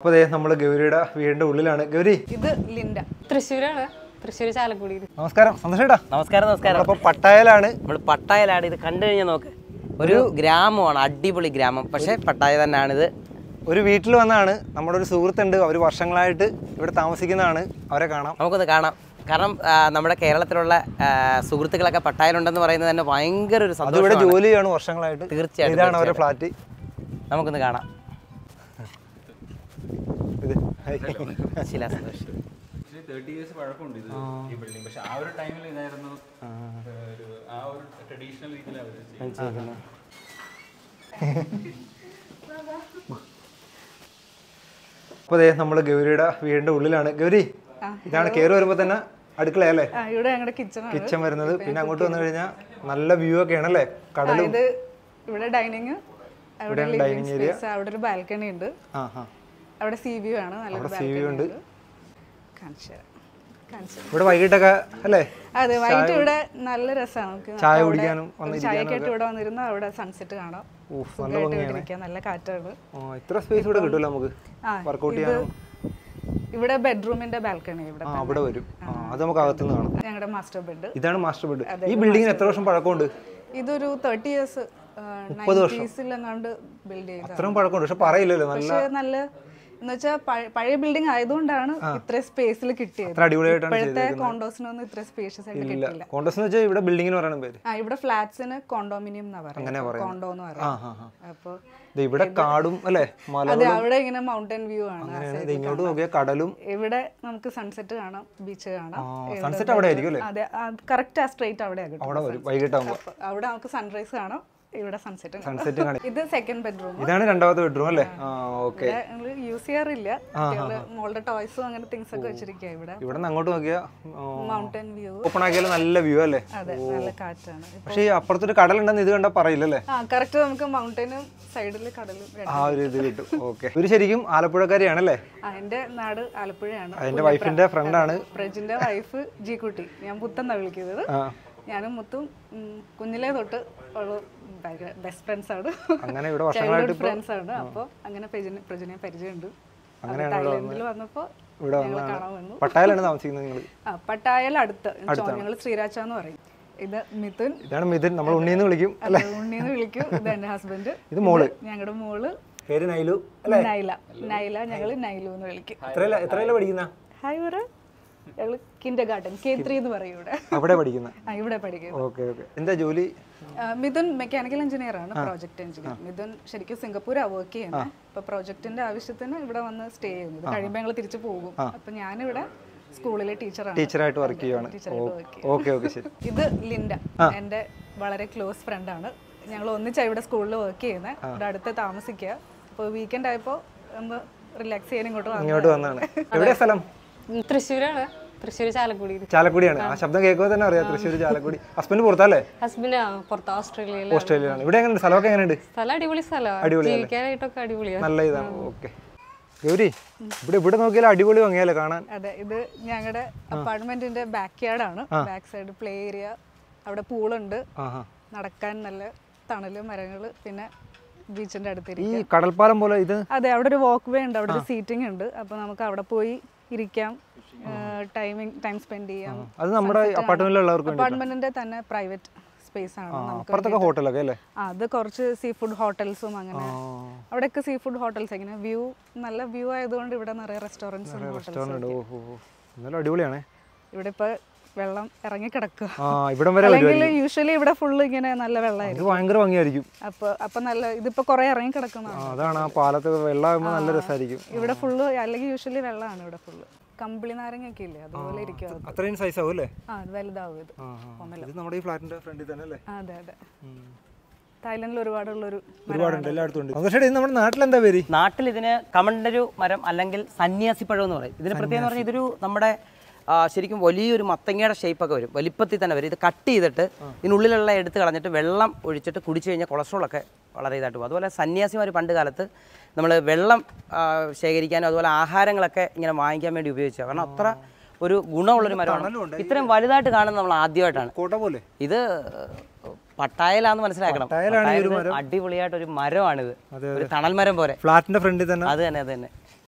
അപ്പോൾ ദേ നമ്മൾ ഗൗരിയുടെ വീടിന്റെ ഉള്ളിലാണ്. ഗൗരി. ഇത് ലിൻഡ. തൃശ്ശൂരാണ്. തൃശ്ശൂർ ചാലക്കുടി. നമസ്കാരം. സന്തോഷേട്ടാ. നമസ്കാരം നമസ്കാരം. അപ്പൊ പട്ടായലാണ് നമ്മൾ പട്ടായലാണ് ഇത് കണ്ടു കഴിഞ്ഞാൽ നോക്ക്. ഒരു ഗ്രാമമാണ് അടിപൊളി ഗ്രാമം. പക്ഷെ പട്ടായ തന്നെയാണിത് ഒരു വീട്ടിൽ വന്നാണ് നമ്മുടെ ഒരു സുഹൃത്തുണ്ട്. അവർ വർഷങ്ങളായിട്ട് ഇവിടെ താമസിക്കുന്നതാണ്. അവരെ കാണാം. നമുക്കൊന്ന് കാണാം. കാരണം നമ്മുടെ കേരളത്തിലുള്ള സുഹൃത്തുക്കളൊക്കെ പട്ടായലുണ്ടെന്ന് പറയുന്നത് തന്നെ ഭയങ്കര ഒരു സന്തോഷം ജോലി ചെയ്യാണ് വർഷങ്ങളായിട്ട്. തീർച്ചയായിട്ടും, ഇതാണ് അവരുടെ ഫ്ലാറ്റ്. നമുക്കൊന്ന് കാണാം. ഇത് ശില സന്തോഷ് തേർട്ടി ഇയേഴ്സ് പഴക്കമുണ്ട് ഇത് ഈ ബിൽഡിംഗ് പക്ഷെ ആ ഒരു ടൈമിൽ ഇതായിരുന്നു ഒരു ആ ഒരു ട്രഡീഷണൽ അപ്പോൾ നമ്മൾ ഗൗരിയുടെ വീടിന്റെ ഉള്ളിലാണ്. ഗൗരി ഇതാണ് കയറി വരുമ്പോൾ തന്നെ അടുക്കളയല്ലേ? ഇവിടെ ഞങ്ങളുടെ കിച്ചൺ വരുന്നത്. പിന്നെ അങ്ങോട്ട് വന്നു കഴിഞ്ഞാൽ നല്ല വ്യൂ ഒക്കെ ആണല്ലേ കടലും ഇവിടെ ഡൈനിങ് അവിടെ ഏരിയ സ്പേസ് അവിടെ ഒരു ബാൽക്കണി ഉണ്ട്. ആ ആ അവിടെ സി വ്യൂ ആണ്. നല്ല view ബാൽക്കണി ഉണ്ട്. കാണിച്ചു തരാം. ഇവിടെ വൈകിട്ടൊക്കെ അല്ലേ? അതെ വൈകിട്ട് ഇവിടെ നല്ല രസമാണ്. നമുക്ക് ചായ കുടിക്കാനും ഒരു ചായക്കായിട്ട് ഇവിടെ വന്നിരുന്ന. അവിടെ സൺസെറ്റ് കാണാം. നല്ല കാറ്റാണ്. ഇത്ര സ്പേസ് ഇവിടെ കിട്ടുമല്ലോ നമുക്ക്. വർക്കൗട്ട് ചെയ്യാനും. ഇവിടെ ബെഡ്റൂമിന്റെ ബാൽക്കണി ഇവിടെ അവിടെ വരും. അത് നമുക്ക് അകത്തുനിന്ന് കാണാം. ഞങ്ങളുടെ മാസ്റ്റർ ബെഡ് ഇതാണ് മാസ്റ്റർ ബെഡ് ഈ ബിൽഡിംഗിന് എത്ര വർഷം പഴക്കമുണ്ട്? ഇതൊരു തേർട്ടി ഇയേഴ്സ് നയന്റീസിൽ എങ്ങാണ്ട് ബിൽഡ് ചെയ്ത അത്രയും പഴക്കമുണ്ട്. പക്ഷെ പറയില്ലല്ലോ നല്ല നല്ല എന്ന് വെച്ചാൽ പഴയ ബിൽഡിംഗ് ആയതുകൊണ്ടാണ് ഇത്ര സ്പേസിൽ കിട്ടിയത്. ഇപ്പോഴത്തെ കോണ്ടോസിനൊന്നും ഇത്ര സ്പേഷ്യസ് ആയിട്ട് കിട്ടില്ല വെച്ചാൽ ഇവിടെ ബിൽഡിങ്ങിന് പറയണം പേര്. ആ ഇവിടെ ഫ്ലാറ്റ്സിന് കോണ്ടോമിനിയം എന്നാ പറയുന്നത്. കോണ്ടോ എന്ന് പറയുന്നത് ആ ആ അപ്പൊ ദേ ഇവിടെ കാടും അല്ലേ? അതെ അവിടെ ഇങ്ങനെ മൗണ്ടൻ വ്യൂ ആണ്. ഇങ്ങോട്ട് നോക്കിയാൽ കടലും. ഇവിടെ നമുക്ക് സൺസെറ്റ് കാണാം ബീച്ച് കാണാം. സൺസെറ്റ് അവിടെ ആയിരിക്കും അതെ കറക്റ്റ് ആ സ്ട്രേറ്റ് അവിടെ വൈകിട്ടാകുമ്പോൾ അവിടെ നമുക്ക് സൺറൈസ് കാണാം. ഇവിടെ സൺസെറ്റ് സൺസെറ്റ് ഇത് സെക്കൻഡ് ബെഡ്റൂം ഇതാണ് രണ്ടാമത്തെ ബെഡ്റൂം അല്ലേ? ഓക്കെ യൂസ് ചെയ്യാറില്ല. മോളുടെ ടോയ്സും അങ്ങനെ തിങ്സ് ഒക്കെ വെച്ചിരിക്കുക ഇവിടെ. ഇവിടെ അങ്ങോട്ട് നോക്കിയാ മൗണ്ടൻ വ്യൂ ഓപ്പൺ ആക്കിയാലും നല്ല വ്യൂ അല്ലേ? അതെ നല്ല കാറ്റാണ്. പക്ഷേ ഈ അപ്പുറത്തൊരു കടലുണ്ടെന്ന് ഇത് കണ്ടാൽ പറയില്ലല്ലേ? കറക്റ്റ് നമുക്ക് മൗണ്ടനും സൈഡിൽ കടലും. ആ ഒരു ഇത് കിട്ടും. ഓക്കെ ഇവർ ശരിക്കും ആലപ്പുഴക്കാരിയാണല്ലേ? അല്ലേ എന്റെ നാട് ആലപ്പുഴയാണ്. എന്റെ വൈഫിന്റെ ആണ്. പ്രജിന്റെ വൈഫ് ജി കുട്ടി ഞാൻ പുത്തെന്നാ വിളിക്കുന്നത്. ഞാനും മുത്തും കുഞ്ഞിലേ തൊട്ട് ഉള്ള ബെസ്റ്റ് ഫ്രണ്ട്സ് ആണ്. അങ്ങനെ ഇവിടെ വർഷങ്ങളായിട്ട് ചൈൽഡ്ഹുഡ് ഫ്രണ്ട്സ് ആണ്. അപ്പോൾ അങ്ങനെ പ്രജനെ പരിചയമുണ്ട്. തായ്ലൻഡിൽ വന്നപ്പോൾ ഇവിടെ കാണാൻ വന്നു. പട്ടായലാണ് താമസിക്കുന്നത് നിങ്ങൾ ആ പട്ടായൽ അടുത്ത്. ഞങ്ങൾ ശ്രീരാജ എന്ന് പറയും. ഇത് മിഥുൻ. ഇതാണ് മിഥുൻ. നമ്മൾ ഉണ്ണിന്ന് വിളിക്കും ഉണ്ണിന്ന് വിളിക്കും. ഇത് എന്റെ ഹസ്ബൻഡ് ഇത് മോൾ. ഞങ്ങളുടെ മോൾ. പേര് നൈലു നൈല. നൈല. ഞങ്ങൾ നൈലു എന്ന് വിളിക്കും. എത്രയല്ല എത്രയല്ല പഠിക്കുന്ന? ഹായ് പറ കിൻഡർ ഗാർഡൻ കെ ത്രീ എന്ന് പറയും ഇവിടെ. അവിടെ പഠിക്കുന്ന? ആ ഇവിടെ പഠിക്കുന്നത് ഓക്കെ ഓക്കെ എന്താ ജോലി? മിഥുൻ മെക്കാനിക്കൽ എഞ്ചിനീയർ ആണ് പ്രോജക്ട് എഞ്ചിനീയർ മിഥുൻ ശരിക്കും സിംഗപ്പൂരാണ് വർക്ക് ചെയ്യുന്നത് അപ്പൊ പ്രോജക്റ്റിന്റെ ആവശ്യത്തിന് ഇവിടെ വന്ന് സ്റ്റേ ചെയ്യുന്നത് കഴിയുമ്പോൾ ഞങ്ങൾ തിരിച്ചു പോകും. അപ്പൊ ഞാനിവിടെ സ്കൂളിലെ ടീച്ചറാണ് ടീച്ചറായിട്ട് വർക്ക് ചെയ്യുകയാണ് ഓക്കെ ഓക്കെ ശരി. ഇത് ലിൻഡ എന്റെ വളരെ ക്ലോസ് ഫ്രണ്ട് ആണ്. ഞങ്ങൾ ഒന്നിച്ചാ ഇവിടെ സ്കൂളിൽ വർക്ക് ചെയ്യുന്നത് ഇവിടെ അടുത്ത് താമസിക്കുക അപ്പോൾ വീക്കെൻഡ് ആയപ്പോൾ ഒന്ന് റിലാക്സ് ചെയ്യാൻ ഇങ്ങോട്ട് വന്നു ഇങ്ങോട്ട് വന്നാണ് എവിടെ സ്ഥലം? തൃശ്ശൂരാണ്. തൃശ്ശൂർ ചാലക്കുടി. ചാലക്കുടിയാണ്. ആ ശബ്ദം കേൾക്കുമ്പോൾ തന്നെ അറിയാം തൃശ്ശൂർ ചാലക്കുടി. ഹസ്ബൻഡ് പുറത്താല്ലേ? ഹസ്ബൻഡ് പുറത്ത് ഓസ്ട്രേലിയയിൽ ഓസ്ട്രേലിയയിലാണ്. ഇവിടെ എങ്ങനെയുണ്ട്? സ്ഥലമൊക്കെ എങ്ങനെയുണ്ട്? സ്ഥലം അടിപൊളി സ്ഥലമാണ് ജീവിക്കാനായിട്ടൊക്കെ അടിപൊളിയാണ് നല്ല ഇതാണ്. ഓക്കെ. ഗൗരി ഇവിടെ ഇവിടെ നോക്കിയാൽ അടിപൊളി ഭംഗിയല്ലേ കാണാൻ? അതെ ഇത് ഞങ്ങളുടെ അപ്പാർട്ട്മെന്റിന്റെ ബാക്ക് യാർഡ് ആണ് ബാക്ക് സൈഡ് പ്ലേ ഏരിയ അവിടെ പൂളുണ്ട്. നടക്കാൻ നല്ല തണൽ മരങ്ങൾ പിന്നെ ബീച്ചിന്റെ ഈ അടുത്തിരിക്കും കടൽപ്പാലം പോലെ ഇത്? അതെ അവിടെ ഒരു വാക്ക് വേ ഉണ്ട്. അവിടെ ഒരു സീറ്റിംഗ് ഉണ്ട്. അപ്പൊ നമുക്ക് അവിടെ പോയി ഇരിക്കാം. ടൈമിംഗ് ടൈം സ്പെൻഡ് ചെയ്യാം. അത് നമ്മുടെ അപ്പാർട്ട്മെന്റിലുള്ളവർക്ക് അപ്പാർട്ട്മെന്റിന്റെ തന്നെ പ്രൈവറ്റ് സ്പേസ് ആണ്. ഹോട്ടലൊക്കെ അല്ലേ? അത് കുറച്ച് സീ ഫുഡ് ഹോട്ടൽസും അങ്ങനെ അവിടെയൊക്കെ സീ ഫുഡ് ഹോട്ടൽസ് ഇങ്ങനെ വ്യൂ നല്ല വ്യൂ ആയതുകൊണ്ട് ഇവിടെ നിറയെ. എന്നാലും അടിപൊളിയാണേ. ഇവിടെ ഇപ്പൊ വെള്ളം ഇറങ്ങി കിടക്കുക. ആ ഇവിടം വരെ അല്ലെങ്കിൽ യൂഷ്വലി ഇവിടെ ഫുള്ള് ഇങ്ങനെ നല്ല ഇത് വെള്ളമായിരിക്കും. ഭയങ്കര ഭംഗിയായിരിക്കും. അപ്പൊ അപ്പൊ നല്ല ഇതിപ്പോ കുറെ ഇറങ്ങി കിടക്കുന്നതാണ്. അതാണ് ആ പാലത്ത് വെള്ളമാകുമ്പോൾ നല്ല രസമായിരിക്കും ഇവിടെ ഫുള്ള് അല്ലെങ്കിൽ യൂഷ്വലി വെള്ളമാണ് ഇവിടെ ഫുള്ള് കമ്പിളി നാരങ്ങയൊക്കെ ഇല്ലേ അതുപോലെ ഇരിക്കും അത്രയും സൈസ് ആവും അല്ലേ? ആ വലുതാവും ഇത്. ഇത് നമ്മുടെ ഈ ഫ്ലാറ്റിന്റെ ഫ്രണ്ടിൽ തന്നെ അല്ലേ? അതെ അതെ. തായ്ലൻഡിൽ ഒരുപാടുള്ളൊരു ഒരുപാടുണ്ട് എല്ലായിടത്തും ഉണ്ട്. പക്ഷേ ഇത് നമ്മുടെ നാട്ടിലെന്താ പേര്? നാട്ടിൽ ഇതിന് കമണ്ടൊരു മരം അല്ലെങ്കിൽ സന്യാസിപ്പഴം എന്ന് പറയും. ഇതിന് പ്രത്യേകം എന്ന് പറഞ്ഞാൽ ഇതൊരു നമ്മുടെ ശരിക്കും വലിയൊരു മത്തങ്ങയുടെ ഷേപ്പൊക്കെ വരും. വലിപ്പത്തിൽ തന്നെ വരും. ഇത് കട്ട് ചെയ്തിട്ട് ഇതിനുള്ളിലുള്ള എടുത്ത് കളഞ്ഞിട്ട് വെള്ളം ഒഴിച്ചിട്ട് കുടിച്ചു കഴിഞ്ഞാൽ കൊളസ്ട്രോളൊക്കെ വളരെ ഇതായിട്ട് പോകും. അതുപോലെ സന്യാസിമാർ പണ്ട് കാലത്ത് നമ്മൾ വെള്ളം ശേഖരിക്കാനും അതുപോലെ ആഹാരങ്ങളൊക്കെ ഇങ്ങനെ വാങ്ങിക്കാൻ വേണ്ടി ഉപയോഗിച്ചു കാരണം അത്ര ഒരു ഗുണമുള്ളൊരു മരമാണ്. ഇത്രയും വലുതായിട്ട് കാണുന്നത് നമ്മൾ ആദ്യമായിട്ടാണ്. ഇത് പട്ടായലാന്ന് മനസ്സിലാക്കണം. പട്ടായലാണ് ഒരു പട്ടായത്ത് അടിപൊളിയായിട്ട് ഒരു മരമാണിത്. ഒരു തണൽ മരം പോലെ. ഫ്ലാറ്റിന്റെ ഫ്രണ്ടിൽ തന്നെ. അത് തന്നെ അത് തന്നെ.